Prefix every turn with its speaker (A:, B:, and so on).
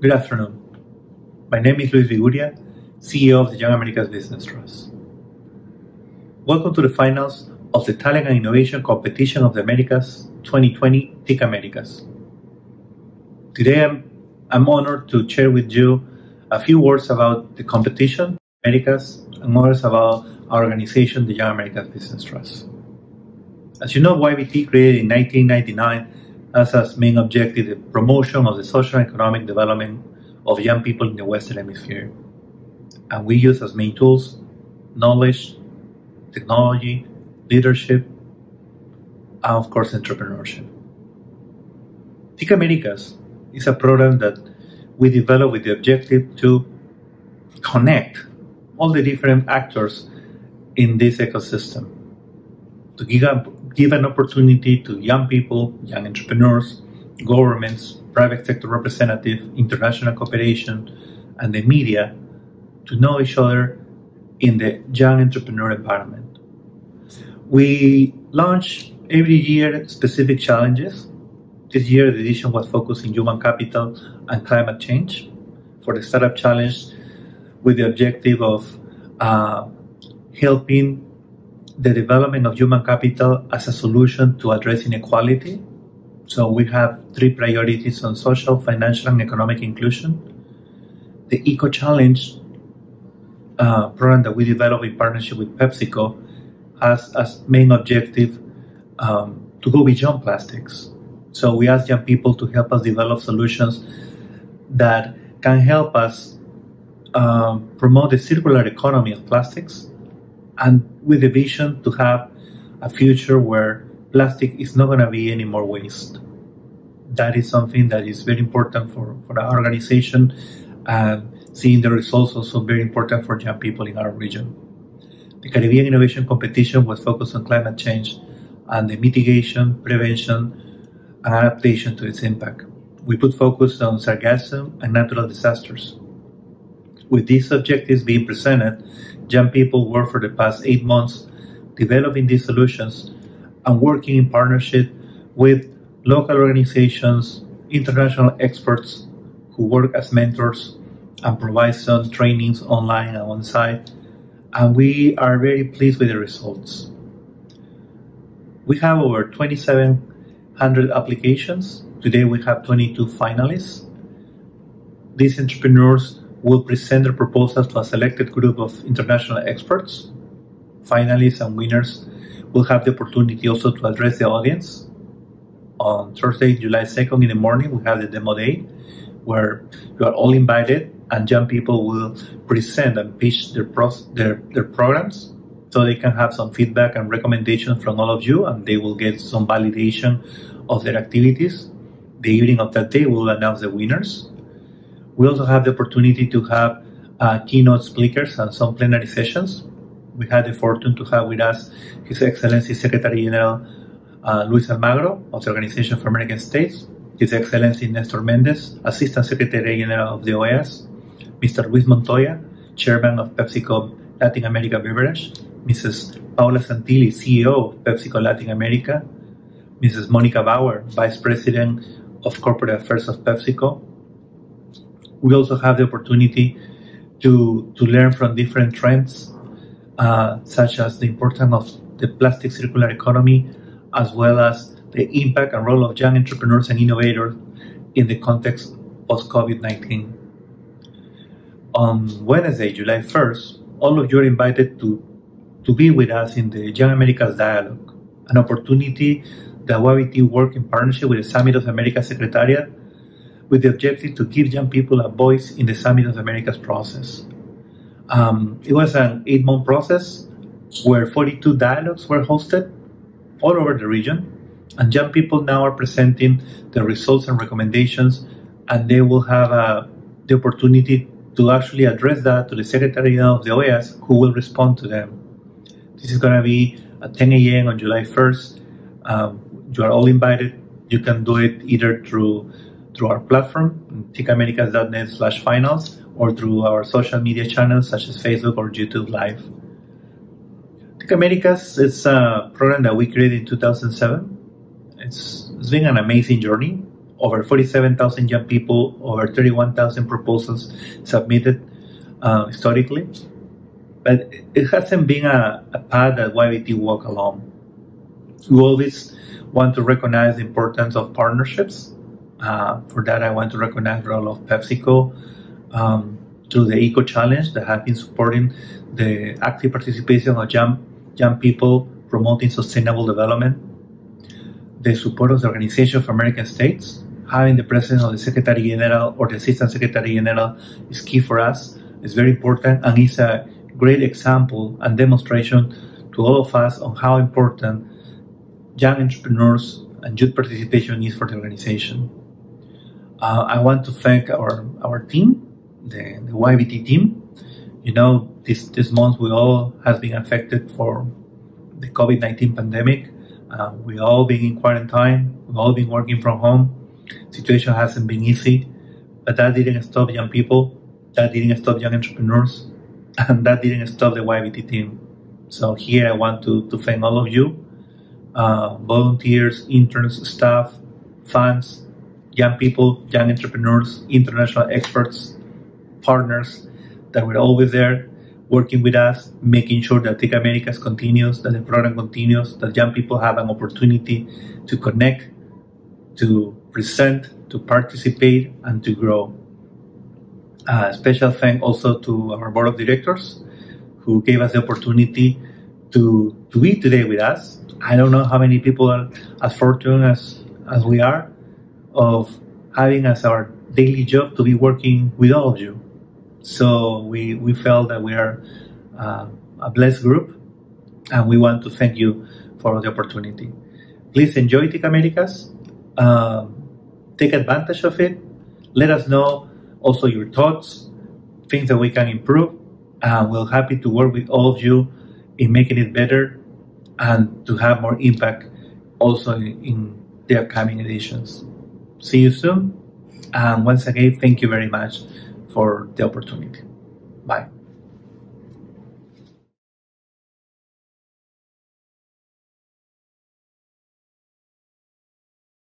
A: Good afternoon. My name is Luis Viguria, CEO of the Young Americas Business Trust. Welcome to the finals of the Talent and Innovation Competition of the Americas 2020 TIC Americas. Today I'm, I'm honored to share with you a few words about the competition, Americas, and others about our organization, the Young Americas Business Trust. As you know, YABT created in 1999 has as main objective the promotion of the social and economic development of young people in the Western Hemisphere. And we use as main tools knowledge, technology, leadership, and of course entrepreneurship. TIC Americas is a program that we developed with the objective to connect all the different actors in this ecosystem to give, give an opportunity to young people, young entrepreneurs, governments, private sector representatives, international cooperation, and the media to know each other in the young entrepreneur environment. We launch every year specific challenges. This year, the edition was focused in human capital and climate change. For the Startup Challenge, with the objective of uh, helping the development of human capital as a solution to address inequality. So we have three priorities on social, financial, and economic inclusion. The Eco Challenge uh, program that we developed in partnership with PepsiCo has as main objective um, to go beyond plastics. So we ask young people to help us develop solutions that can help us um, promote the circular economy of plastics and with the vision to have a future where plastic is not going to be any more waste. That is something that is very important for, for our organization and seeing the results also very important for young people in our region. The Caribbean Innovation Competition was focused on climate change and the mitigation, prevention, and adaptation to its impact. We put focus on sargassum and natural disasters. With these objectives being presented, young people work for the past eight months developing these solutions and working in partnership with local organizations, international experts who work as mentors and provide some trainings online and on site. And we are very pleased with the results. We have over 2,700 applications. Today we have 22 finalists. These entrepreneurs will present their proposals to a selected group of international experts. Finalists and winners will have the opportunity also to address the audience. On Thursday, July 2nd in the morning, we have the demo day where you are all invited and young people will present and pitch their, their, their programs so they can have some feedback and recommendations from all of you and they will get some validation of their activities. The evening of that day, we will announce the winners we also have the opportunity to have uh, keynote speakers and some plenary sessions. We had the fortune to have with us His Excellency Secretary General uh, Luis Almagro of the Organization for American States, His Excellency Nestor Mendez, Assistant Secretary General of the OAS, Mr. Luis Montoya, Chairman of PepsiCo Latin America Beverage, Mrs. Paula Santilli, CEO of PepsiCo Latin America, Mrs. Monica Bauer, Vice President of Corporate Affairs of PepsiCo, we also have the opportunity to, to learn from different trends, uh, such as the importance of the plastic circular economy, as well as the impact and role of young entrepreneurs and innovators in the context post COVID 19. On Wednesday, July 1st, all of you are invited to, to be with us in the Young Americas Dialogue, an opportunity that YABT work in partnership with the Summit of America Secretariat with the objective to give young people a voice in the Summit of Americas process. Um, it was an eight month process where 42 dialogues were hosted all over the region, and young people now are presenting the results and recommendations, and they will have uh, the opportunity to actually address that to the Secretary of the OAS, who will respond to them. This is going to be at 10 a.m. on July 1st. Um, you are all invited. You can do it either through through our platform, ticamericas.net slash finals, or through our social media channels such as Facebook or YouTube Live. TIC Americas is a program that we created in 2007. It's, it's been an amazing journey. over 47,000 young people, over 31,000 proposals submitted uh, historically. But it hasn't been a, a path that YABT walk alone. We always want to recognize the importance of partnerships. Uh, for that, I want to recognize the role of PepsiCo um, through the Eco Challenge that has been supporting the active participation of young, young people promoting sustainable development. The support of the Organization of American States, having the presence of the Secretary General or the Assistant Secretary General is key for us. It's very important and it's a great example and demonstration to all of us on how important young entrepreneurs and youth participation is for the organization. Uh, I want to thank our, our team, the, the YABT team. You know, this, this month we all have been affected for the COVID-19 pandemic. Uh, we all been in quarantine. We've all been working from home. Situation hasn't been easy, but that didn't stop young people. That didn't stop young entrepreneurs, and that didn't stop the YABT team. So here I want to, to thank all of you uh, volunteers, interns, staff, fans, young people, young entrepreneurs, international experts, partners that were always there working with us, making sure that TIC Americas continues, that the program continues, that young people have an opportunity to connect, to present, to participate, and to grow. Uh, special thank also to our board of directors who gave us the opportunity to, to be today with us I don't know how many people are as fortunate as, as we are of having as our daily job to be working with all of you. So we, we felt that we are uh, a blessed group and we want to thank you for the opportunity. Please enjoy TIC Americas. Um, take advantage of it. Let us know also your thoughts, things that we can improve. And we're happy to work with all of you in making it better and to have more impact also in the upcoming editions. See you soon. And once again, thank you very much for the opportunity. Bye.